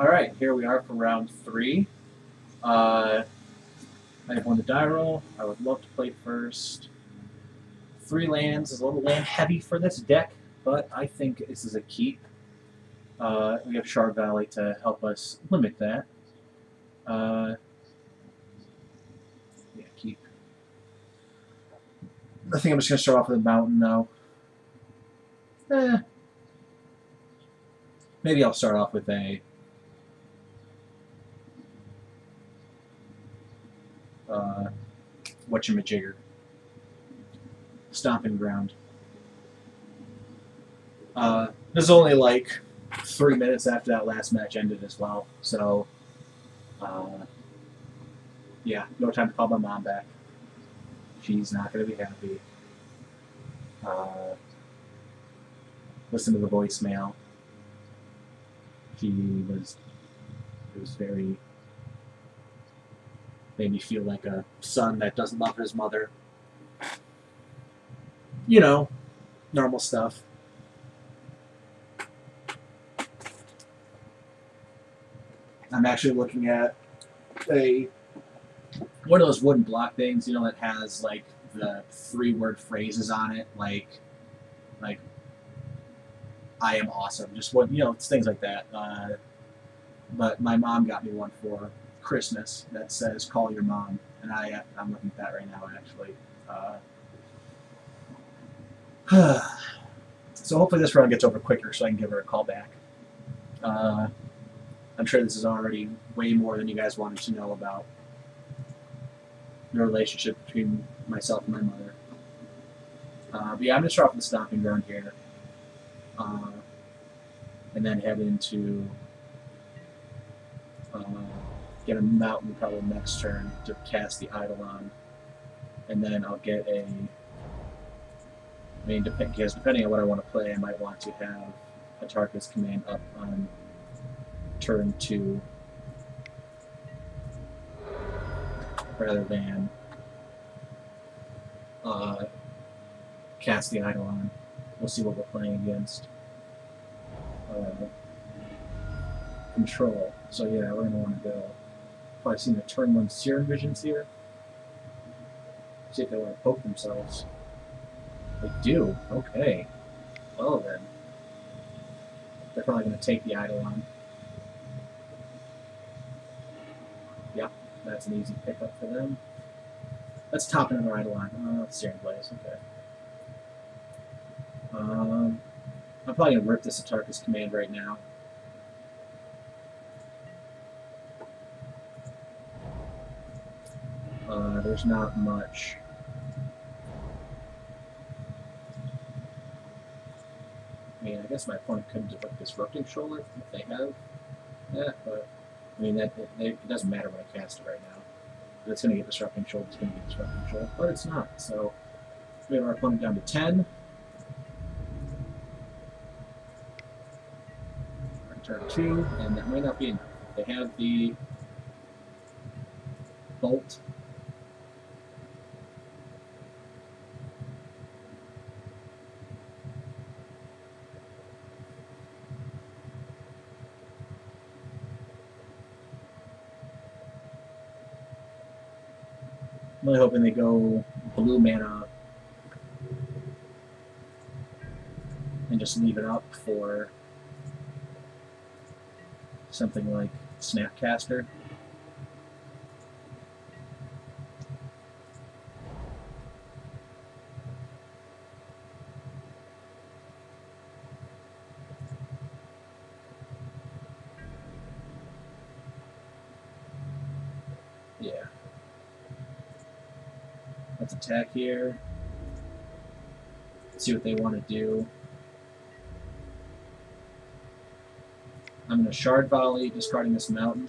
All right, here we are for round three. Uh, I have won the die roll. I would love to play first. Three lands is a little land heavy for this deck, but I think this is a keep. Uh, we have Shard Volley to help us limit that. Uh, yeah, keep. I think I'm just going to start off with a mountain, though. Eh. Maybe I'll start off with a uh, whatchamajigger. Stomping ground. Uh, this is only like three minutes after that last match ended as well, so uh, yeah, no time to call my mom back. She's not going to be happy. Uh, listen to the voicemail. She was, it was very made me feel like a son that doesn't love his mother. You know, normal stuff. I'm actually looking at a one of those wooden block things, you know, that has like the three word phrases on it, like like I am awesome. Just what you know, it's things like that. Uh, but my mom got me one for Christmas that says "Call your mom," and I I'm looking at that right now actually. Uh, so hopefully this round gets over quicker, so I can give her a call back. Uh, I'm sure this is already way more than you guys wanted to know about the relationship between myself and my mother. Uh, but yeah, I'm gonna start off with the stomping ground here, uh, and then head into. Get a mountain probably next turn to cast the Eidolon. And then I'll get a... I mean, dep because depending on what I want to play, I might want to have Atarka's command up on turn 2 rather than uh, cast the Eidolon. We'll see what we're playing against. Uh, control. So yeah, we're going to want to go Probably seen the turn one Serum Visions here. See if they want to poke themselves. They do. Okay. Well then. They're probably going to take the Eidolon. Yep, that's an easy pickup for them. Let's top another Eidolon. Oh, Searing Blaze, okay. Um, I'm probably going to rip this Atarka's command right now. Uh, there's not much. I mean, I guess my opponent could do like Disrupting Shoal if they have. Yeah, but I mean that it, it doesn't matter when I cast it right now. If it's going to get Disrupting Shoal, it's going to get Disrupting Shoal, but it's not. So we have our opponent down to 10. Turn 2, and that might not be enough. They have the Bolt Hoping they go blue mana and just leave it up for something like Snapcaster. Attack here. See what they want to do. I'm going to Shard Volley, discarding this mountain.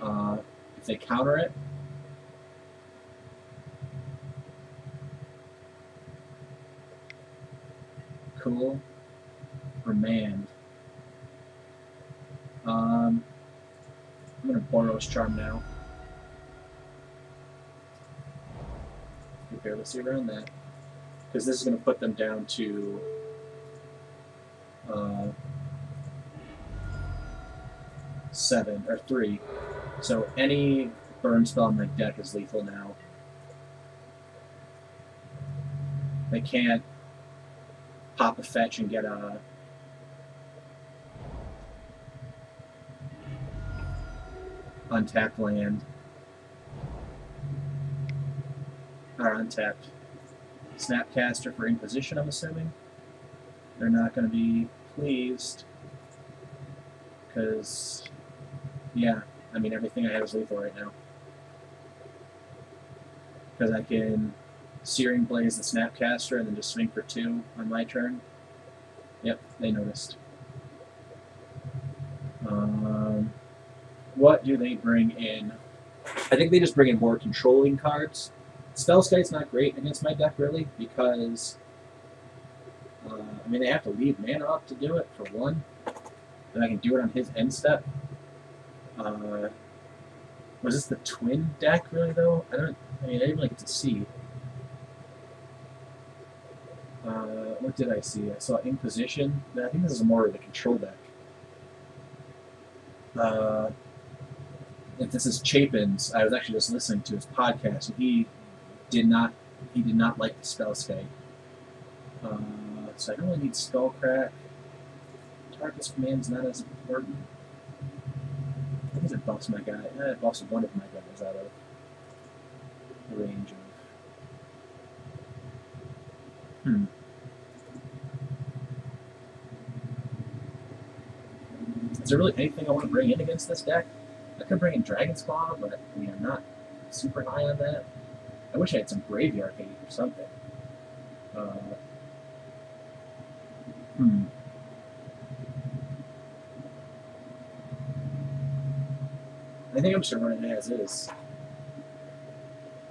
Uh, if they counter it, cool. Remand. Um, I'm going to borrow Boros Charm now. Let's see around that. Because this is going to put them down to... Uh, seven or three. So any burn spell on my deck is lethal now. They can't pop a fetch and get a untapped land or untapped snapcaster for inquisition I'm assuming they're not going to be pleased because yeah I mean everything I have is lethal right now because I can Searing Blaze the Snapcaster and then just swing for two on my turn. Yep, they noticed. Um, what do they bring in? I think they just bring in more controlling cards. Spellskite's not great against my deck, really, because uh, I mean they have to leave mana up to do it for one. Then I can do it on his end step. Uh, was this the twin deck, really? Though I don't. I mean, I didn't really get to see. Uh, what did I see? I saw Inquisition. I think this is more of the control deck. Uh, if this is Chapin's, I was actually just listening to his podcast, and he did not he did not like the Spellskite. Uh, so I don't really need Skullcrack. Atarka's command's not as important. I think it buffs my guy. Eh, it buffs one of my guys out of the range of. Hmm. Is there really anything I want to bring in against this deck? I could bring in Dragon's Claw, but I mean, I'm not super high on that. I wish I had some Graveyard Hate or something. Uh, hmm. I think I'm just going to run it as is.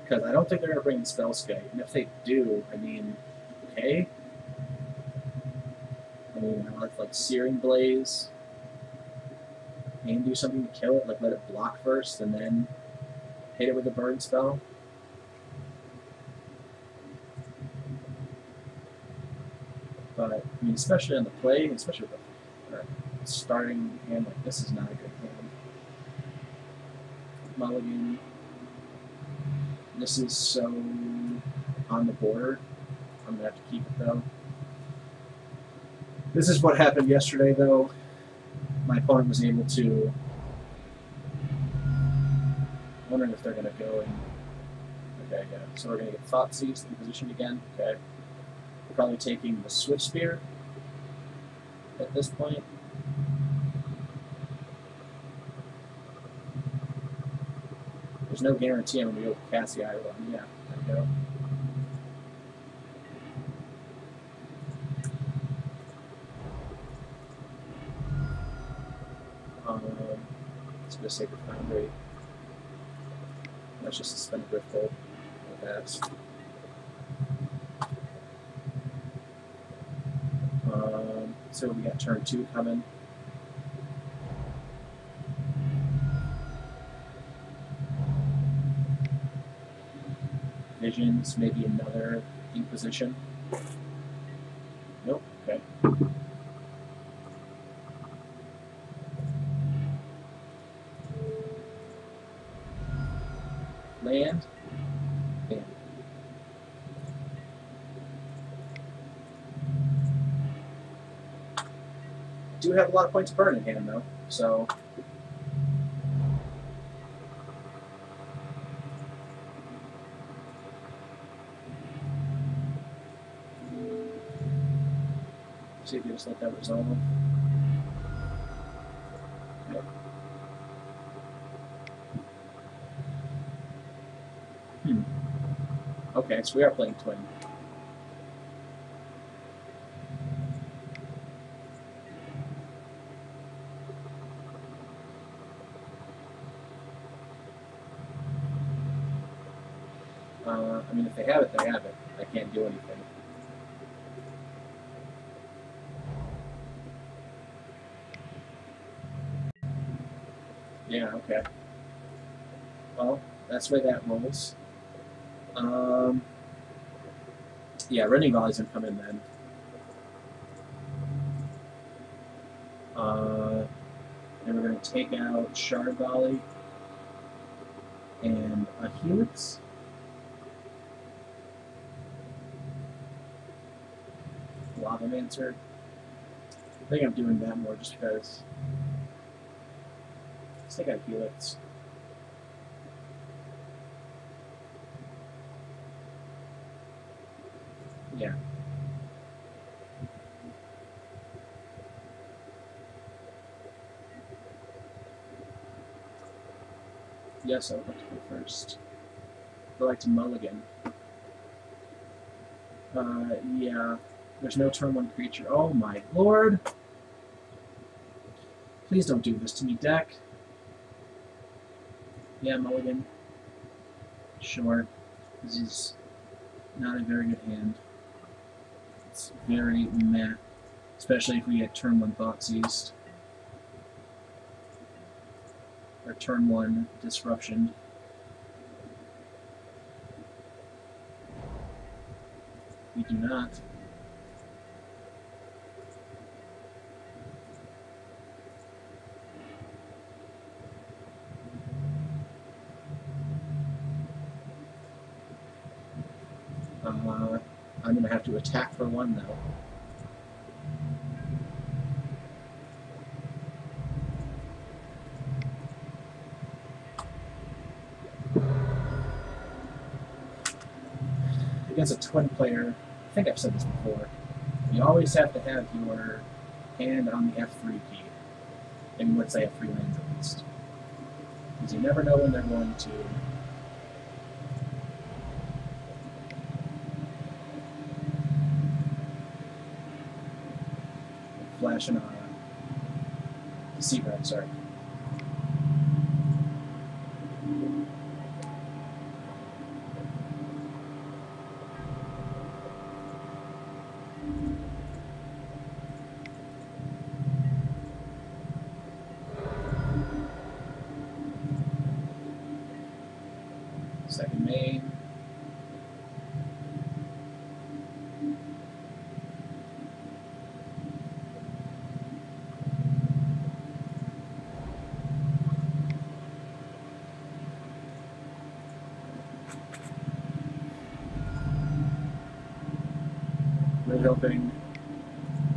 Because I don't think they're going to bring the Spellskite. And if they do, I mean, okay. I mean, I'll have like Searing Blaze and do something to kill it, like let it block first and then hit it with a burn spell. I mean, especially on the play, especially with a starting hand like this is not a good hand. Mulligan. This is so on the border. I'm going to have to keep it, though. This is what happened yesterday, though my opponent was able to. I'm wondering if they're going to go and. Okay, yeah. So we're going to get Thoughtseize in position again. Okay. We're probably taking the Swiftspear at this point. There's no guarantee I'm going to be able to cast the Iron Yeah, there we go. the Sacred Foundry. Let's just suspend Rift Bolt fast. So we got turn two coming. Visions, maybe another Inquisition. Nope, okay. land. Bam. Do have a lot of points to burn in hand though, so see if you just let that resolve. Hmm. Okay, so we are playing twin. Uh, I mean, if they have it, they have it. I can't do anything. Yeah, okay. Well, that's where that rolls. Um, yeah, running Volley's gonna come in then. Uh, and we're gonna going to take out Shard Volley and a Helix. Lavamancer. I think I'm doing that more just because. I think I feel Helix. Yeah. Yes, I would like to go first. I'd like to mulligan. Uh, yeah. There's no turn one creature. Oh my lord! Please don't do this to me, deck. Yeah, mulligan. Sure. This is not a very good hand. It's very meh. Especially if we get turn one Thoughtseize. Or turn one Disruption. We do not. Uh, I'm going to have to attack for one, though. Against a twin player, I think I've said this before, you always have to have your hand on the F3 key. And let's say F3 lands at least. Because you never know when they're going to aura. Deceiver, I'm sorry. Hoping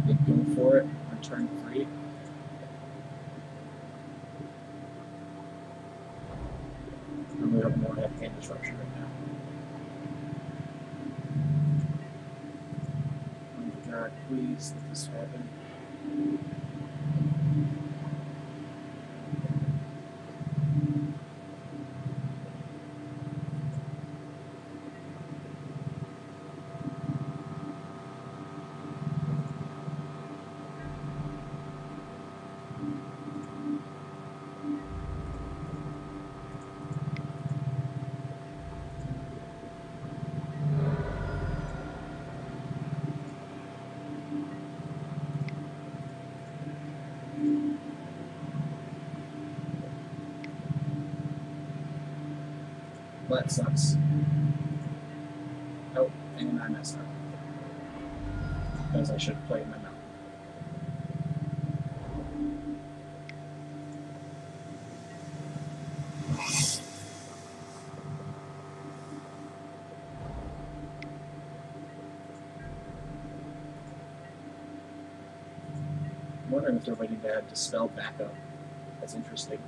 they go for it on turn three. And we don't have hand disruption right now. Oh my god, please let this happen. Well, that sucks. Oh, and I messed up. Because I should have played my mouth. I'm wondering if they're waiting to Dispel back up. That's interesting.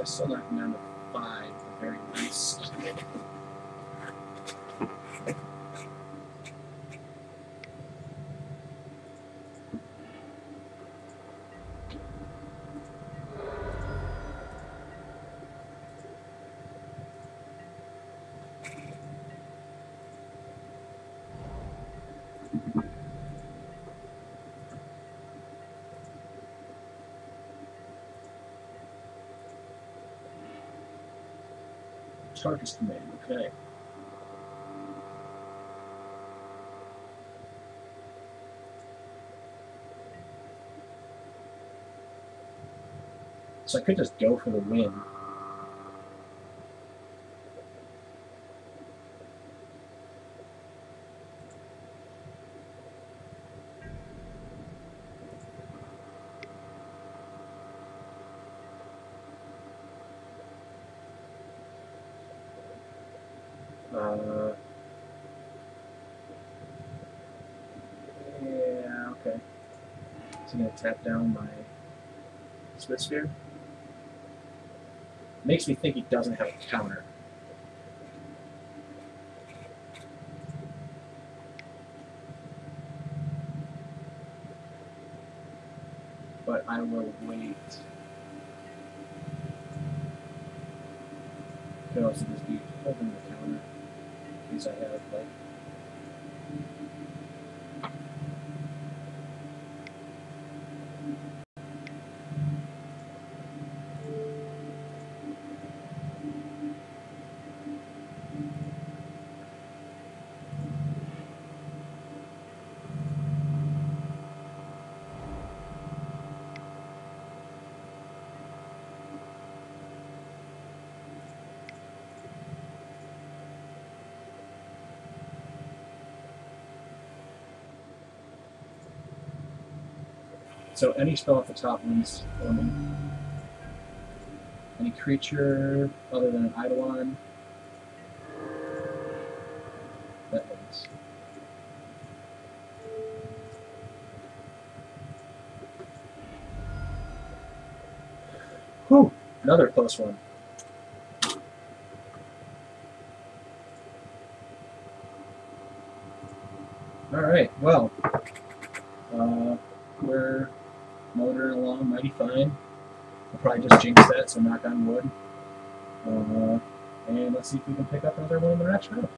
I still him down to five the very least. Atarka's command, okay. So I could just go for the win. Uh, yeah, okay. So I'm gonna tap down my Swiftspear. Makes me think he doesn't have a counter. But I will wait. So any spell off the top wins for me. Any creature other than an Eidolon that wins. Whew, another close one. All right, well, uh, we're motoring along mighty fine. I'll probably just jinx that, so knock on wood. Uh, and let's see if we can pick up another one in the next round.